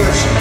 expression